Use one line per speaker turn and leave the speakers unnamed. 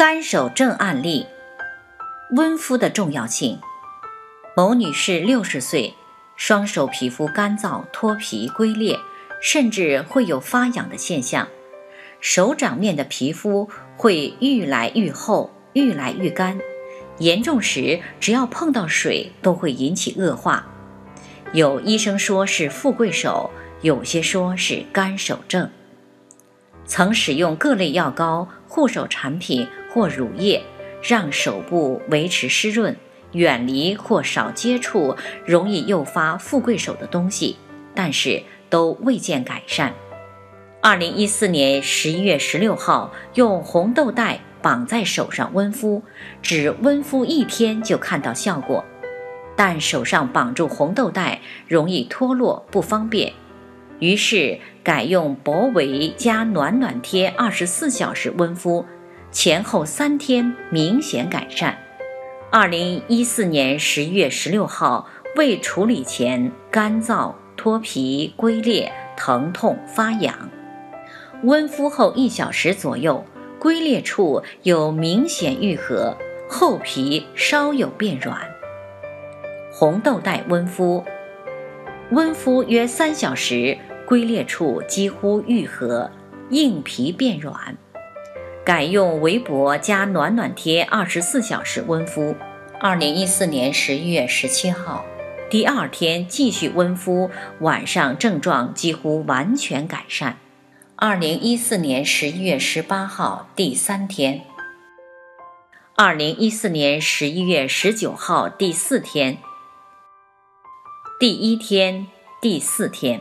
干手症案例：温敷的重要性。某女士六十岁，双手皮肤干燥、脱皮、龟裂，甚至会有发痒的现象。手掌面的皮肤会愈来愈厚、愈来愈干，严重时只要碰到水都会引起恶化。有医生说是富贵手，有些说是干手症。曾使用各类药膏、护手产品或乳液，让手部维持湿润，远离或少接触容易诱发富贵手的东西，但是都未见改善。二零一四年十一月十六号，用红豆袋绑在手上温敷，只温敷一天就看到效果，但手上绑住红豆袋容易脱落，不方便。于是改用博维加暖暖贴，二十四小时温敷，前后三天明显改善。二零一四年十一月十六号，未处理前干燥、脱皮、龟裂、疼痛、发痒，温敷后一小时左右，龟裂处有明显愈合，厚皮稍有变软。红豆带温敷，温敷约三小时。龟裂处几乎愈合，硬皮变软，改用围脖加暖暖贴，二十四小时温敷。二零一四年十一月十七号，第二天继续温敷，晚上症状几乎完全改善。二零一四年十一月十八号，第三天。二零一四年十一月十九号，第四天。第一天，第四天。